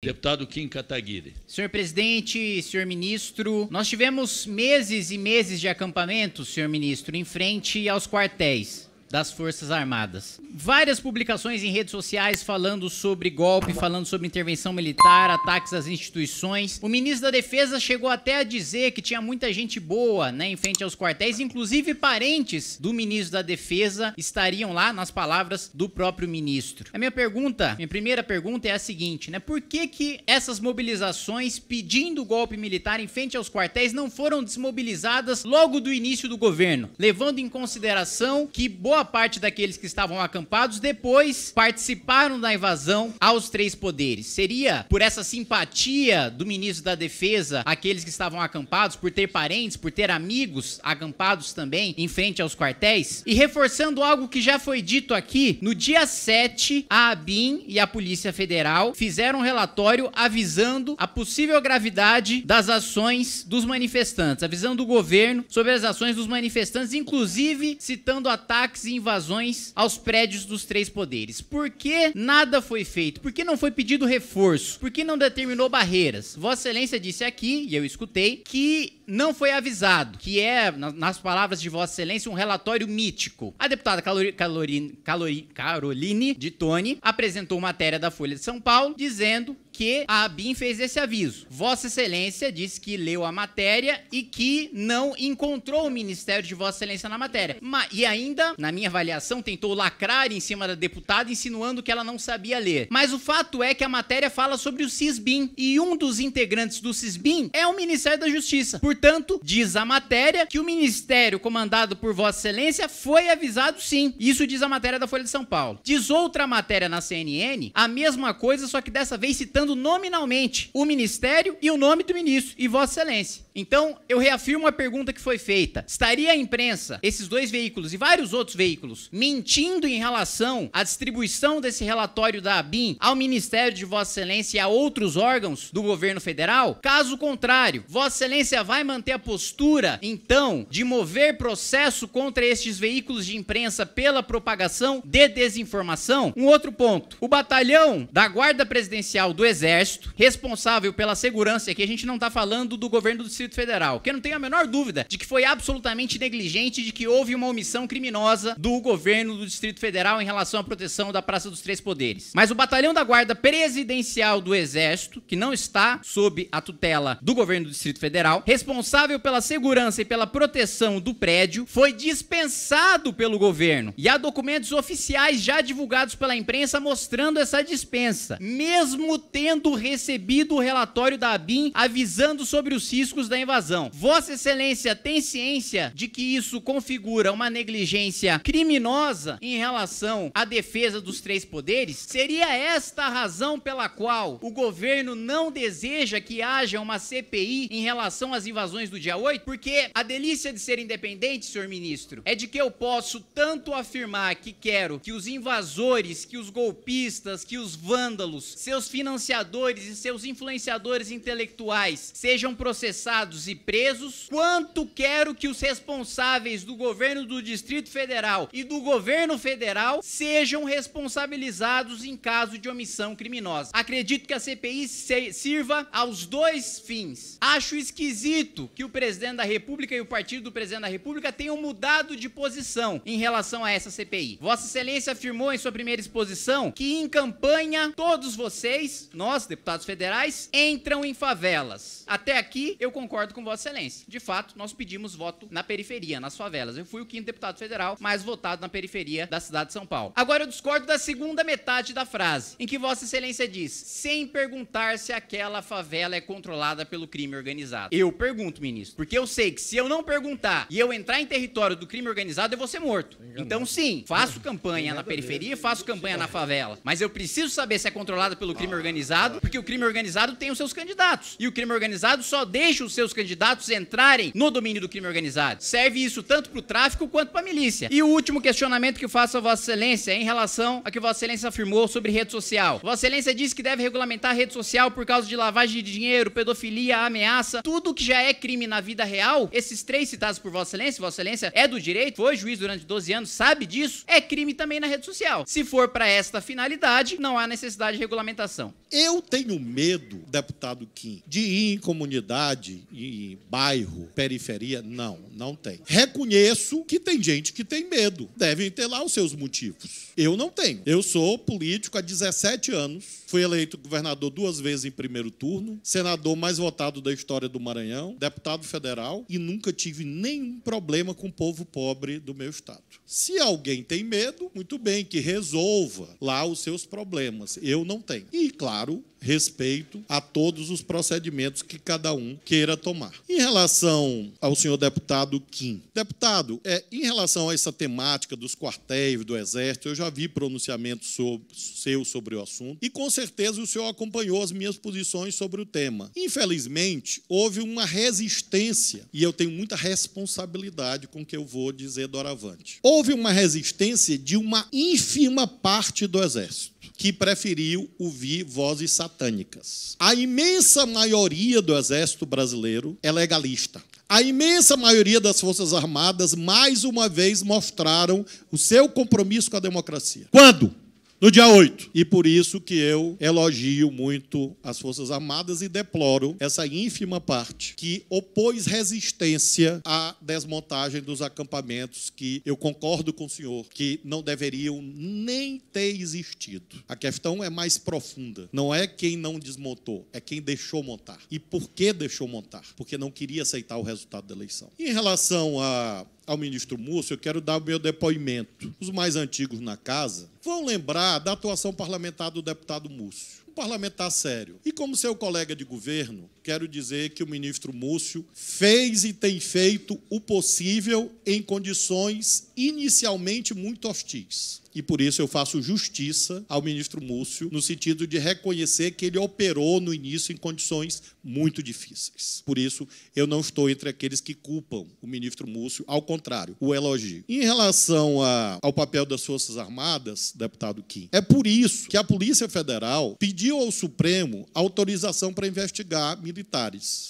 Deputado Kim Kataguiri. Senhor presidente, senhor ministro, nós tivemos meses e meses de acampamento, senhor ministro, em frente aos quartéis das Forças Armadas. Várias publicações em redes sociais falando sobre golpe, falando sobre intervenção militar, ataques às instituições. O ministro da Defesa chegou até a dizer que tinha muita gente boa, né, em frente aos quartéis, inclusive parentes do ministro da Defesa estariam lá nas palavras do próprio ministro. A minha pergunta, minha primeira pergunta é a seguinte, né? Por que que essas mobilizações pedindo golpe militar em frente aos quartéis não foram desmobilizadas logo do início do governo, levando em consideração que boa boa parte daqueles que estavam acampados depois participaram da invasão aos três poderes. Seria por essa simpatia do ministro da Defesa aqueles que estavam acampados, por ter parentes, por ter amigos acampados também em frente aos quartéis? E reforçando algo que já foi dito aqui, no dia 7, a ABIN e a Polícia Federal fizeram um relatório avisando a possível gravidade das ações dos manifestantes, avisando o governo sobre as ações dos manifestantes, inclusive citando ataques invasões aos prédios dos três poderes. Por que nada foi feito? Por que não foi pedido reforço? Por que não determinou barreiras? Vossa Excelência disse aqui, e eu escutei, que não foi avisado, que é, nas palavras de Vossa Excelência, um relatório mítico. A deputada Calori, Calori, Calori, Caroline de Tone apresentou matéria da Folha de São Paulo dizendo que a ABIN fez esse aviso. Vossa Excelência disse que leu a matéria e que não encontrou o Ministério de Vossa Excelência na matéria. e ainda, na minha avaliação, tentou lacrar em cima da deputada, insinuando que ela não sabia ler. Mas o fato é que a matéria fala sobre o CISBIM e um dos integrantes do CISBIM é o Ministério da Justiça. Portanto, diz a matéria que o ministério comandado por Vossa Excelência foi avisado sim. Isso diz a matéria da Folha de São Paulo. Diz outra matéria na CNN, a mesma coisa, só que dessa vez citando nominalmente o ministério e o nome do ministro e Vossa Excelência. Então, eu reafirmo a pergunta que foi feita. Estaria a imprensa, esses dois veículos e vários outros veículos, mentindo em relação à distribuição desse relatório da ABIN ao Ministério de Vossa Excelência e a outros órgãos do governo federal? Caso contrário, Vossa Excelência vai manter a postura, então, de mover processo contra estes veículos de imprensa pela propagação de desinformação? Um outro ponto. O batalhão da Guarda Presidencial do Exército Exército, responsável pela segurança, aqui a gente não está falando do governo do Distrito Federal, que eu não tenho a menor dúvida de que foi absolutamente negligente, de que houve uma omissão criminosa do governo do Distrito Federal em relação à proteção da Praça dos Três Poderes. Mas o Batalhão da Guarda Presidencial do Exército, que não está sob a tutela do governo do Distrito Federal, responsável pela segurança e pela proteção do prédio, foi dispensado pelo governo. E há documentos oficiais já divulgados pela imprensa mostrando essa dispensa. Mesmo tendo recebido o relatório da ABIN avisando sobre os riscos da invasão. Vossa Excelência tem ciência de que isso configura uma negligência criminosa em relação à defesa dos três poderes? Seria esta a razão pela qual o governo não deseja que haja uma CPI em relação às invasões do dia 8? Porque a delícia de ser independente, senhor ministro, é de que eu posso tanto afirmar que quero que os invasores, que os golpistas, que os vândalos, seus financiadores influenciadores e seus influenciadores intelectuais sejam processados e presos, quanto quero que os responsáveis do governo do Distrito Federal e do governo federal sejam responsabilizados em caso de omissão criminosa. Acredito que a CPI sirva aos dois fins. Acho esquisito que o presidente da República e o partido do presidente da República tenham mudado de posição em relação a essa CPI. Vossa Excelência afirmou em sua primeira exposição que em campanha todos vocês, nós deputados federais, entram em favelas. Até aqui eu concordo com Vossa Excelência. De fato, nós pedimos voto na periferia, nas favelas. Eu fui o quinto deputado federal mais votado na periferia da cidade de São Paulo. Agora eu discordo da segunda metade da frase, em que Vossa Excelência diz: sem perguntar se aquela favela é controlada pelo crime organizado. Eu pergunto, ministro, porque eu sei que se eu não perguntar e eu entrar em território do crime organizado, eu vou ser morto. Então, sim, faço campanha na periferia, faço campanha na favela, mas eu preciso saber se é controlada pelo crime organizado organizado, porque o crime organizado tem os seus candidatos. E o crime organizado só deixa os seus candidatos entrarem no domínio do crime organizado. Serve isso tanto para o tráfico quanto para a milícia. E o último questionamento que faço a Vossa Excelência é em relação a que Vossa Excelência afirmou sobre rede social. Vossa Excelência disse que deve regulamentar a rede social por causa de lavagem de dinheiro, pedofilia, ameaça, tudo que já é crime na vida real. Esses três citados por Vossa Excelência, Vossa Excelência é do direito, foi juiz durante 12 anos, sabe disso, é crime também na rede social. Se for para esta finalidade, não há necessidade de regulamentação. Eu tenho medo, deputado Kim, de ir em comunidade, em bairro, periferia? Não, não tem. Reconheço que tem gente que tem medo. Devem ter lá os seus motivos. Eu não tenho. Eu sou político há 17 anos. Fui eleito governador duas vezes em primeiro turno, senador mais votado da história do Maranhão, deputado federal e nunca tive nenhum problema com o povo pobre do meu estado. Se alguém tem medo, muito bem, que resolva lá os seus problemas. Eu não tenho. E, claro, respeito a todos os procedimentos que cada um queira tomar. Em relação ao senhor deputado Kim, deputado, é, em relação a essa temática dos quartéis do Exército, eu já vi pronunciamentos sobre, seu sobre o assunto e com certeza o senhor acompanhou as minhas posições sobre o tema. Infelizmente, houve uma resistência e eu tenho muita responsabilidade com o que eu vou dizer doravante. Houve uma resistência de uma ínfima parte do Exército que preferiu ouvir vozes satânicas. A imensa maioria do exército brasileiro é legalista. A imensa maioria das Forças Armadas, mais uma vez, mostraram o seu compromisso com a democracia. Quando? No dia 8. E por isso que eu elogio muito as Forças Armadas e deploro essa ínfima parte que opôs resistência à desmontagem dos acampamentos que eu concordo com o senhor que não deveriam nem ter existido. A questão é mais profunda. Não é quem não desmontou, é quem deixou montar. E por que deixou montar? Porque não queria aceitar o resultado da eleição. Em relação a ao ministro Múcio, eu quero dar o meu depoimento. Os mais antigos na casa vão lembrar da atuação parlamentar do deputado Múcio. Um parlamentar sério. E como seu colega de governo, quero dizer que o ministro Múcio fez e tem feito o possível em condições inicialmente muito hostis e por isso eu faço justiça ao ministro Múcio, no sentido de reconhecer que ele operou no início em condições muito difíceis. Por isso, eu não estou entre aqueles que culpam o ministro Múcio, ao contrário, o elogio. Em relação a, ao papel das Forças Armadas, deputado Kim, é por isso que a Polícia Federal pediu ao Supremo autorização para investigar.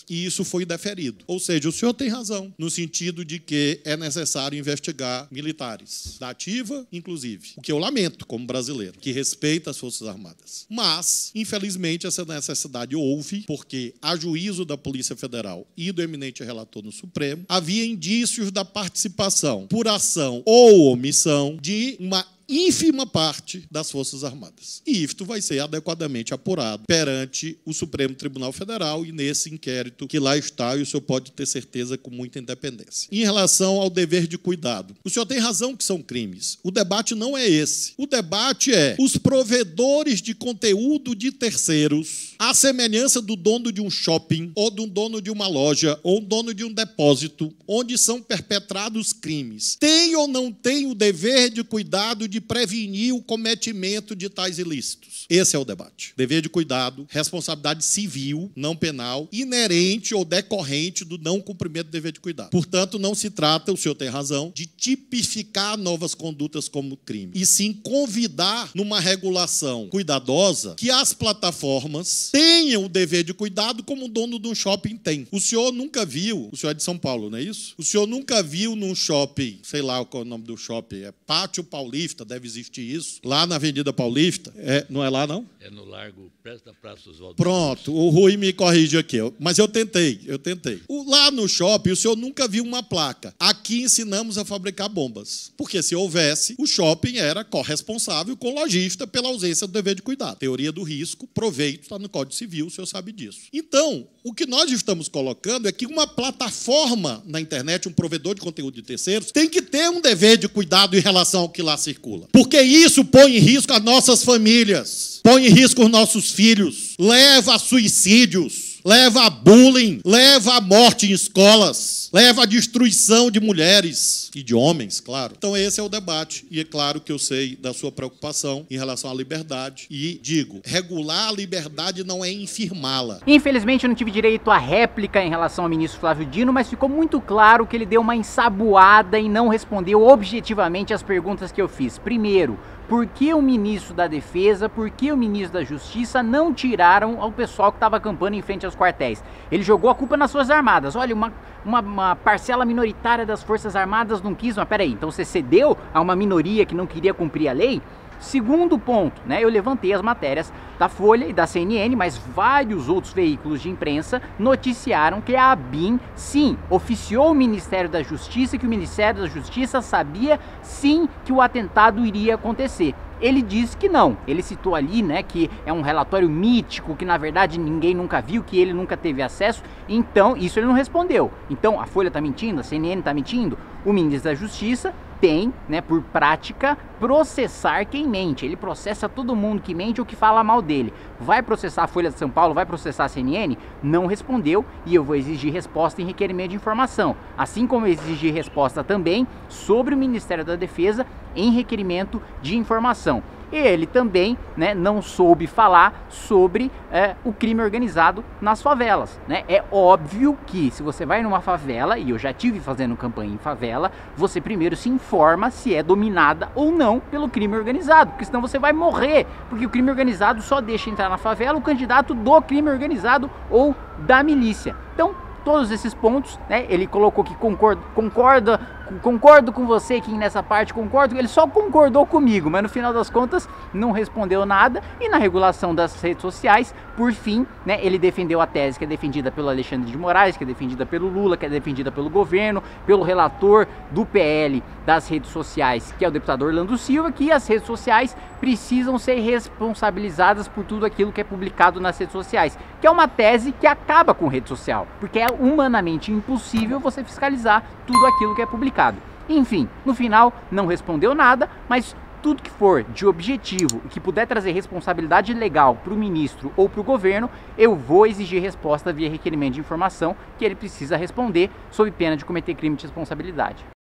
E isso foi deferido. Ou seja, o senhor tem razão, no sentido de que é necessário investigar militares, da ativa, inclusive o que eu lamento como brasileiro, que respeita as Forças Armadas. Mas, infelizmente, essa necessidade houve, porque, a juízo da Polícia Federal e do eminente relator no Supremo, havia indícios da participação, por ação ou omissão, de uma ínfima parte das Forças Armadas. E isto vai ser adequadamente apurado perante o Supremo Tribunal Federal e nesse inquérito que lá está, e o senhor pode ter certeza com muita independência. Em relação ao dever de cuidado, o senhor tem razão que são crimes. O debate não é esse. O debate é os provedores de conteúdo de terceiros, à semelhança do dono de um shopping, ou do dono de uma loja, ou dono de um depósito, onde são perpetrados crimes, tem ou não tem o dever de cuidado de de prevenir o cometimento de tais ilícitos. Esse é o debate. Dever de cuidado, responsabilidade civil, não penal, inerente ou decorrente do não cumprimento do dever de cuidado. Portanto, não se trata, o senhor tem razão, de tipificar novas condutas como crime, e sim convidar numa regulação cuidadosa que as plataformas tenham o dever de cuidado como o dono de um shopping tem. O senhor nunca viu, o senhor é de São Paulo, não é isso? O senhor nunca viu num shopping, sei lá qual é o nome do shopping, é Pátio Paulista, deve existir isso, lá na Avenida Paulista. É, não é lá, não? É no Largo Presto da Praça Oswaldo. Pronto, o Rui me corrige aqui. Mas eu tentei, eu tentei. O, lá no shopping, o senhor nunca viu uma placa. Aqui ensinamos a fabricar bombas. Porque se houvesse, o shopping era corresponsável com o lojista pela ausência do dever de cuidado. Teoria do risco, proveito, está no Código Civil, o senhor sabe disso. Então, o que nós estamos colocando é que uma plataforma na internet, um provedor de conteúdo de terceiros, tem que ter um dever de cuidado em relação ao que lá circula. Porque isso põe em risco as nossas famílias, põe em risco os nossos filhos, leva a suicídios leva a bullying, leva a morte em escolas, leva a destruição de mulheres e de homens, claro. Então esse é o debate e é claro que eu sei da sua preocupação em relação à liberdade e digo, regular a liberdade não é infirmá-la. Infelizmente eu não tive direito à réplica em relação ao ministro Flávio Dino, mas ficou muito claro que ele deu uma ensaboada e não respondeu objetivamente as perguntas que eu fiz. Primeiro, por que o ministro da Defesa, por que o ministro da Justiça não tiraram o pessoal que estava acampando em frente aos quartéis? Ele jogou a culpa nas Forças Armadas. Olha, uma, uma, uma, parcela minoritária das Forças Armadas não quis, mas peraí, então você cedeu a uma minoria que não queria cumprir a lei? Segundo ponto, né, eu levantei as matérias da Folha e da CNN, mas vários outros veículos de imprensa noticiaram que a ABIN, sim, oficiou o Ministério da Justiça que o Ministério da Justiça sabia sim que o atentado iria acontecer. Ele disse que não. Ele citou ali, né, que é um relatório mítico, que na verdade ninguém nunca viu, que ele nunca teve acesso. Então, isso ele não respondeu. Então, a Folha está mentindo, a CNN está mentindo, o ministro da Justiça tem, né, por prática, processar quem mente. Ele processa todo mundo que mente ou que fala mal dele. Vai processar a Folha de São Paulo, vai processar a CNN? Não respondeu e eu vou exigir resposta em requerimento de informação. Assim como exigir resposta também sobre o Ministério da Defesa em requerimento de informação ele também né, não soube falar sobre é, o crime organizado nas favelas. Né? É óbvio que se você vai numa favela, e eu já tive fazendo campanha em favela, você primeiro se informa se é dominada ou não pelo crime organizado, porque senão você vai morrer, porque o crime organizado só deixa entrar na favela o candidato do crime organizado ou da milícia. Então, todos esses pontos, né? Ele colocou que concorda, concorda concordo com você aqui nessa parte, concordo, ele só concordou comigo, mas no final das contas não respondeu nada. E na regulação das redes sociais, por fim, né, ele defendeu a tese que é defendida pelo Alexandre de Moraes, que é defendida pelo Lula, que é defendida pelo governo, pelo relator do PL das redes sociais, que é o deputado Orlando Silva, que as redes sociais precisam ser responsabilizadas por tudo aquilo que é publicado nas redes sociais, que é uma tese que acaba com rede social, porque é humanamente impossível você fiscalizar tudo aquilo que é publicado. Enfim, no final não respondeu nada, mas tudo que for de objetivo e que puder trazer responsabilidade legal para o ministro ou para o governo, eu vou exigir resposta via requerimento de informação que ele precisa responder sob pena de cometer crime de responsabilidade.